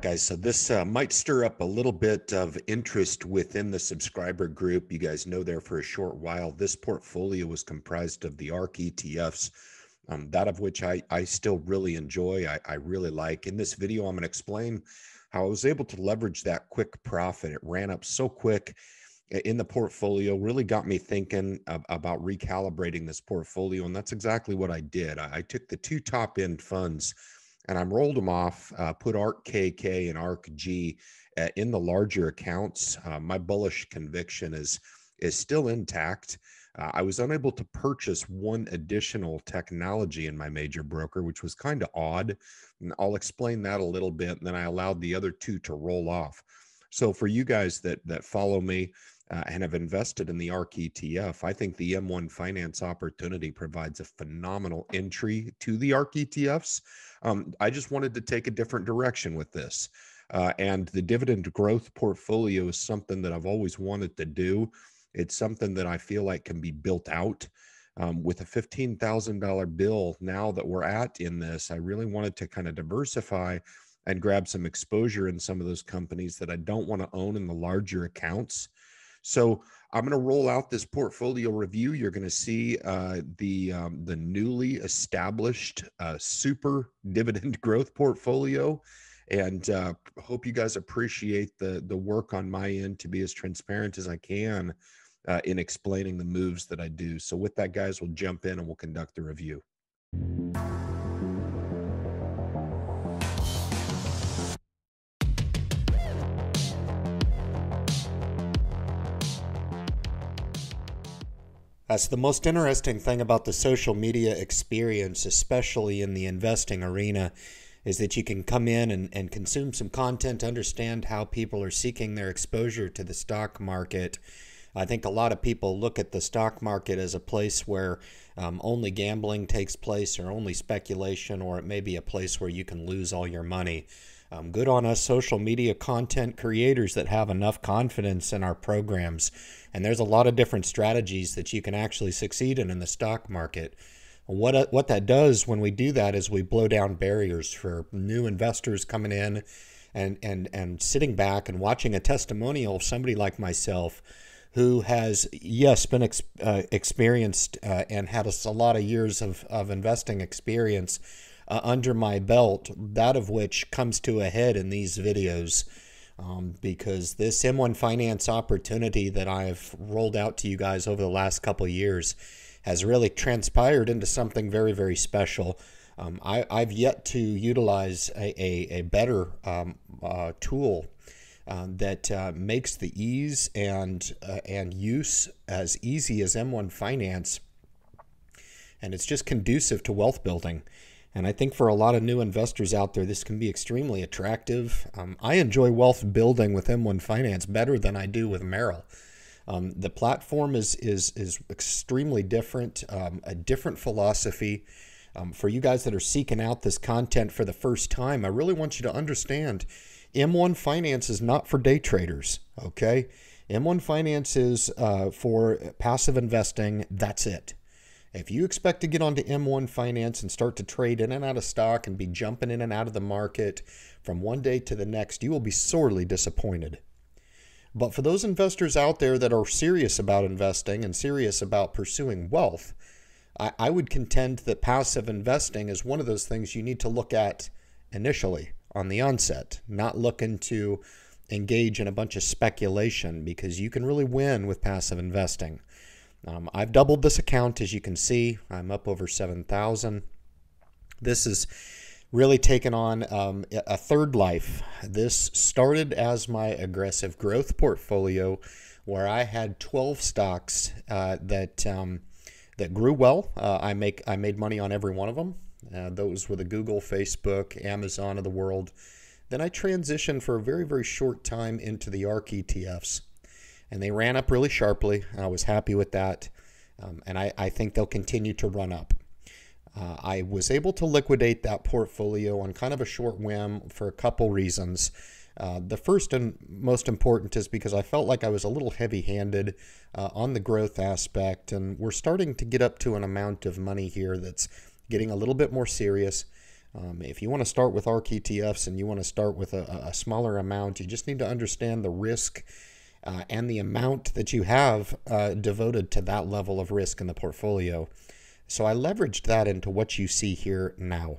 guys. So this uh, might stir up a little bit of interest within the subscriber group. You guys know there for a short while, this portfolio was comprised of the ARK ETFs, um, that of which I, I still really enjoy. I, I really like. In this video, I'm going to explain how I was able to leverage that quick profit. It ran up so quick in the portfolio, really got me thinking about recalibrating this portfolio. And that's exactly what I did. I, I took the two top end funds and I rolled them off, uh, put ARK KK and ARK G uh, in the larger accounts. Uh, my bullish conviction is is still intact. Uh, I was unable to purchase one additional technology in my major broker, which was kind of odd. And I'll explain that a little bit. And then I allowed the other two to roll off. So for you guys that that follow me, uh, and have invested in the ARK ETF, I think the M1 Finance opportunity provides a phenomenal entry to the ARK ETFs. Um, I just wanted to take a different direction with this. Uh, and the dividend growth portfolio is something that I've always wanted to do. It's something that I feel like can be built out. Um, with a $15,000 bill now that we're at in this, I really wanted to kind of diversify and grab some exposure in some of those companies that I don't want to own in the larger accounts. So I'm going to roll out this portfolio review. You're going to see uh, the um, the newly established uh, super dividend growth portfolio, and uh, hope you guys appreciate the the work on my end to be as transparent as I can uh, in explaining the moves that I do. So with that, guys, we'll jump in and we'll conduct the review. That's the most interesting thing about the social media experience, especially in the investing arena, is that you can come in and, and consume some content, understand how people are seeking their exposure to the stock market. I think a lot of people look at the stock market as a place where um, only gambling takes place or only speculation, or it may be a place where you can lose all your money. Um, good on us social media content creators that have enough confidence in our programs. And there's a lot of different strategies that you can actually succeed in in the stock market. What, uh, what that does when we do that is we blow down barriers for new investors coming in and, and, and sitting back and watching a testimonial of somebody like myself who has, yes, been ex, uh, experienced uh, and had a, a lot of years of, of investing experience uh, under my belt, that of which comes to a head in these videos. Um, because this M1 Finance opportunity that I've rolled out to you guys over the last couple years has really transpired into something very, very special. Um, I, have yet to utilize a, a, a better um, uh, tool uh, that uh, makes the ease and uh, and use as easy as M1 Finance, and it's just conducive to wealth building. And I think for a lot of new investors out there, this can be extremely attractive. Um, I enjoy wealth building with M1 Finance better than I do with Merrill. Um, the platform is is is extremely different, um, a different philosophy. Um, for you guys that are seeking out this content for the first time, I really want you to understand M1 Finance is not for day traders. Okay, M1 Finance is uh, for passive investing. That's it. If you expect to get onto M1 Finance and start to trade in and out of stock and be jumping in and out of the market from one day to the next, you will be sorely disappointed. But for those investors out there that are serious about investing and serious about pursuing wealth, I, I would contend that passive investing is one of those things you need to look at initially on the onset, not looking to engage in a bunch of speculation because you can really win with passive investing. Um, I've doubled this account, as you can see. I'm up over 7,000. This is really taken on um, a third life. This started as my aggressive growth portfolio, where I had 12 stocks uh, that um, that grew well. Uh, I make I made money on every one of them. Uh, those were the Google, Facebook, Amazon of the world. Then I transitioned for a very very short time into the ARK ETFs and they ran up really sharply. I was happy with that, um, and I, I, think they'll continue to run up. Uh, I was able to liquidate that portfolio on kind of a short whim for a couple reasons. Uh, the first and most important is because I felt like I was a little heavy handed uh, on the growth aspect, and we're starting to get up to an amount of money here that's getting a little bit more serious. Um, if you want to start with ARK ETFs and you want to start with a, a smaller amount, you just need to understand the risk uh, and the amount that you have uh, devoted to that level of risk in the portfolio. So I leveraged that into what you see here now.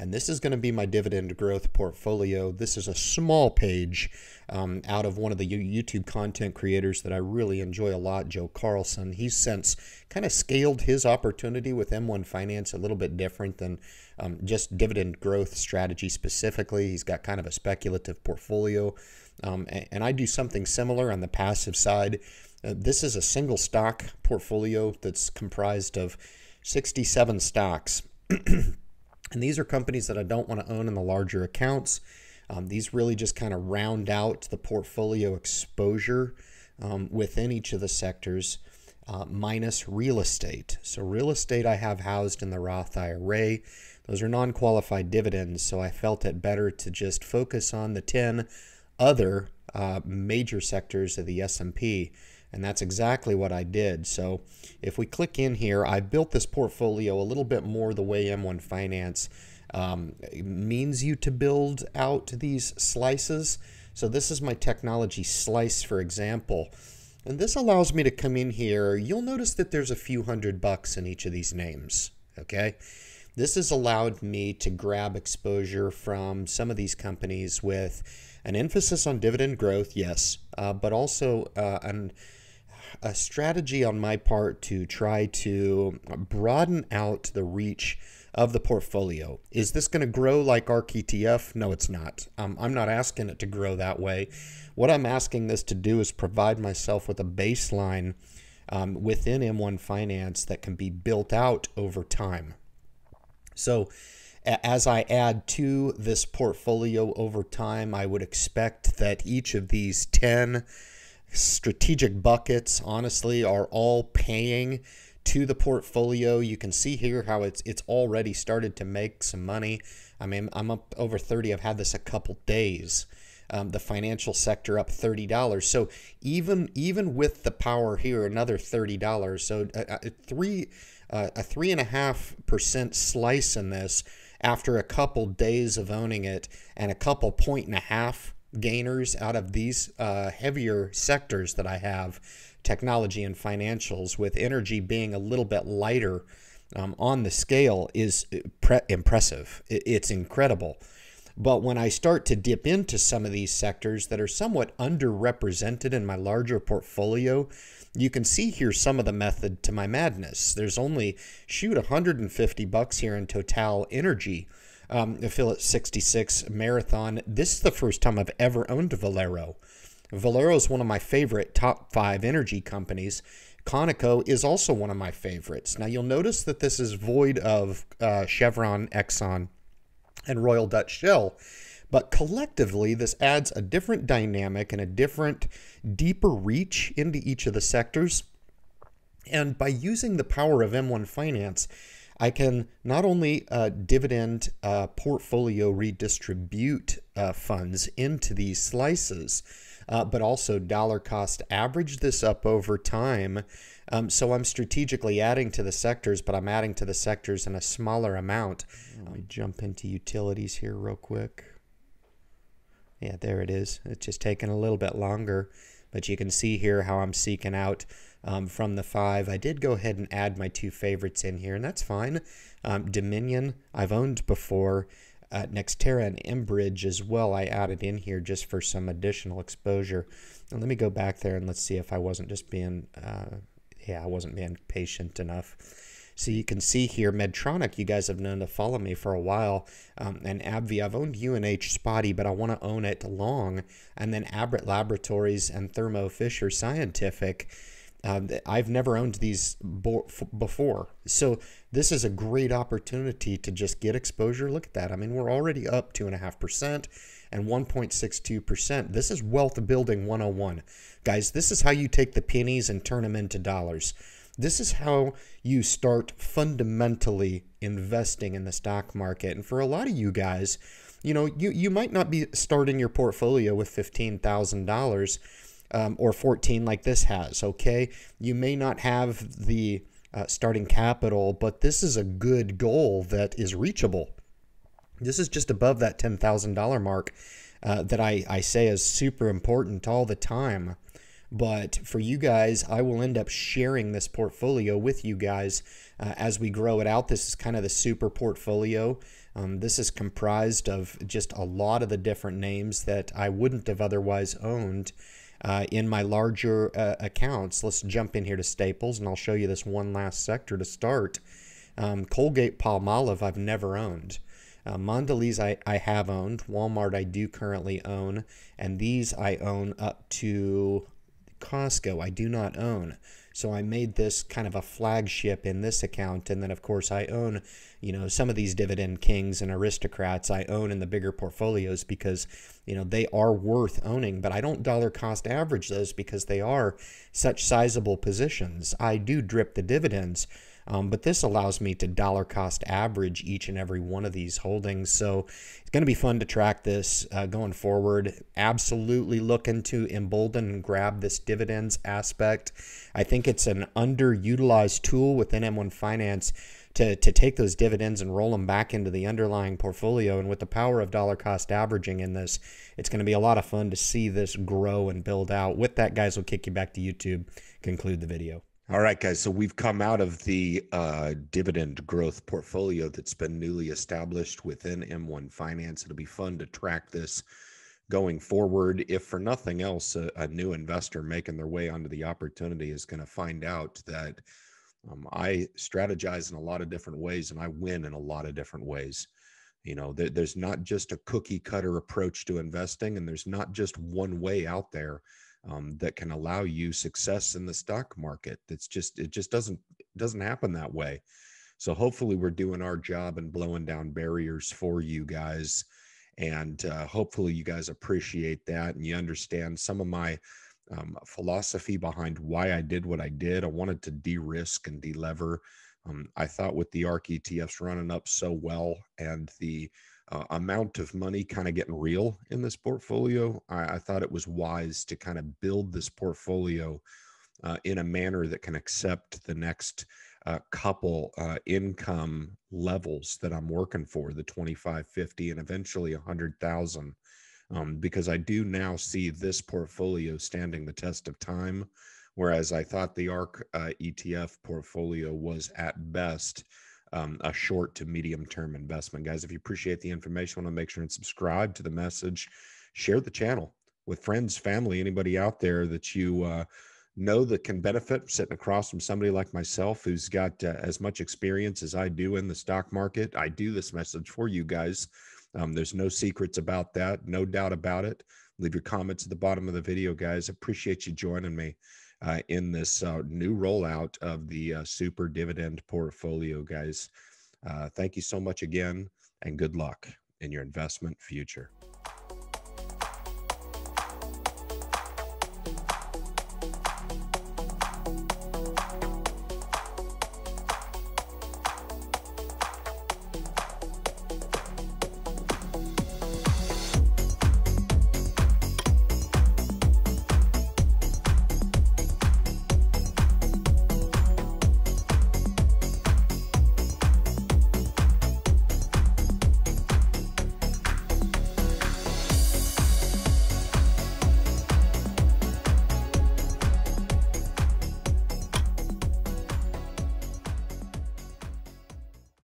And this is going to be my dividend growth portfolio. This is a small page um, out of one of the YouTube content creators that I really enjoy a lot, Joe Carlson. He's since kind of scaled his opportunity with M1 Finance a little bit different than um, just dividend growth strategy specifically. He's got kind of a speculative portfolio. Um, and, I do something similar on the passive side. Uh, this is a single stock portfolio that's comprised of 67 stocks. And these are companies that I don't want to own in the larger accounts. Um, these really just kind of round out the portfolio exposure um, within each of the sectors, uh, minus real estate. So, real estate I have housed in the Roth IRA. Those are non qualified dividends, so I felt it better to just focus on the 10 other uh, major sectors of the S&P and that's exactly what I did. So if we click in here, I built this portfolio a little bit more the way M1 Finance um, means you to build out these slices. So this is my technology slice, for example. And this allows me to come in here. You'll notice that there's a few hundred bucks in each of these names, okay? This has allowed me to grab exposure from some of these companies with an emphasis on dividend growth, yes, uh, but also uh, an a strategy on my part to try to broaden out the reach of the portfolio. Is this going to grow like ARK ETF? No, it's not. Um, I'm not asking it to grow that way. What I'm asking this to do is provide myself with a baseline um, within M1 Finance that can be built out over time. So, as I add to this portfolio over time, I would expect that each of these 10 strategic buckets, honestly, are all paying to the portfolio. You can see here how it's it's already started to make some money. I mean, I'm up over 30. I've had this a couple days. Um, the financial sector up thirty dollars. So even even with the power here, another thirty dollars. So a, a three uh, a three and a half percent slice in this after a couple days of owning it, and a couple point and a half gainers out of these uh, heavier sectors that I have technology and financials, with energy being a little bit lighter um, on the scale, is pre- impressive. It's incredible. But when I start to dip into some of these sectors that are somewhat underrepresented in my larger portfolio, you can see here some of the method to my madness. There's only, shoot, 150 bucks here in Total Energy um, Phillips 66 Marathon. This is the first time I've ever owned Valero. Valero is one of my favorite top five energy companies. Conoco is also one of my favorites. Now you'll notice that this is void of uh, Chevron, Exxon, and Royal Dutch Shell. But collectively, this adds a different dynamic and a different, deeper reach into each of the sectors. And by using the power of M1 Finance, I can not only uh, dividend uh, portfolio redistribute uh, funds into these slices, uh, but also dollar cost average this up over time. Um, so I'm strategically adding to the sectors, but I'm adding to the sectors in a smaller amount. Let me jump into utilities here real quick. Yeah, there it is. It's just taking a little bit longer, but you can see here how I'm seeking out um, from the five. I did go ahead and add my two favorites in here, and that's fine. Um, Dominion, I've owned before. Uh, NextEra and Enbridge as well, I added in here just for some additional exposure. And let me go back there and let's see if I wasn't just being, uh, yeah, I wasn't being patient enough. So you can see here, Medtronic, you guys have known to follow me for a while. Um, and AbbVie, I've owned UNH Spotty, but I want to own it long. And then Abbott Laboratories and Thermo Fisher Scientific. Um, I've never owned these before. So this is a great opportunity to just get exposure. Look at that. I mean, we're already up 2.5% and 1.62%. This is wealth building 101. Guys, this is how you take the pennies and turn them into dollars. This is how you start fundamentally investing in the stock market. And for a lot of you guys, you know, you, you might not be starting your portfolio with $15,000 um, or 14 like this has, okay? You may not have the uh, starting capital, but this is a good goal that is reachable. This is just above that $10,000 mark uh, that I, I say is super important all the time. But for you guys, I will end up sharing this portfolio with you guys uh, as we grow it out. This is kind of the super portfolio. Um, this is comprised of just a lot of the different names that I wouldn't have otherwise owned uh, in my larger uh, accounts. Let's jump in here to Staples and I'll show you this one last sector to start. Um, Colgate Palmolive, I've never owned. Uh, Mondelez, I, I have owned. Walmart, I do currently own. And these I own up to Costco, I do not own. So I made this kind of a flagship in this account. And then, of course, I own, you know, some of these dividend kings and aristocrats I own in the bigger portfolios because, you know, they are worth owning. But I don't dollar cost average those because they are such sizable positions. I do drip the dividends. Um, but this allows me to dollar cost average each and every one of these holdings. So it's going to be fun to track this uh, going forward. Absolutely looking to embolden and grab this dividends aspect. I think it's an underutilized tool within M1 Finance to, to take those dividends and roll them back into the underlying portfolio. And with the power of dollar cost averaging in this, it's going to be a lot of fun to see this grow and build out. With that, guys, we'll kick you back to YouTube, conclude the video. All right, guys. So we've come out of the uh, dividend growth portfolio that's been newly established within M1 Finance. It'll be fun to track this going forward. If for nothing else, a, a new investor making their way onto the opportunity is going to find out that um, I strategize in a lot of different ways and I win in a lot of different ways. You know, there, there's not just a cookie cutter approach to investing, and there's not just one way out there um, that can allow you success in the stock market. It's just it just doesn't doesn't happen that way. So hopefully we're doing our job and blowing down barriers for you guys, and uh, hopefully you guys appreciate that and you understand some of my um, philosophy behind why I did what I did. I wanted to de-risk and de-lever. Um, I thought with the ARK ETFs running up so well and the uh, amount of money kind of getting real in this portfolio, I, I, thought it was wise to kind of build this portfolio uh, in a manner that can accept the next uh, couple uh, income levels that I'm working for the 25, 50, and eventually 100,000. Um, because I do now see this portfolio standing the test of time, whereas I thought the ARK uh, ETF portfolio was at best um, a short to medium term investment. Guys, if you appreciate the information, want to make sure and subscribe to the message, share the channel with friends, family, anybody out there that you uh, know that can benefit sitting across from somebody like myself who's got uh, as much experience as I do in the stock market. I do this message for you guys. Um, there's no secrets about that, no doubt about it. Leave your comments at the bottom of the video, guys. Appreciate you joining me uh, in this uh, new rollout of the uh, super dividend portfolio, guys. Uh, thank you so much again, and good luck in your investment future.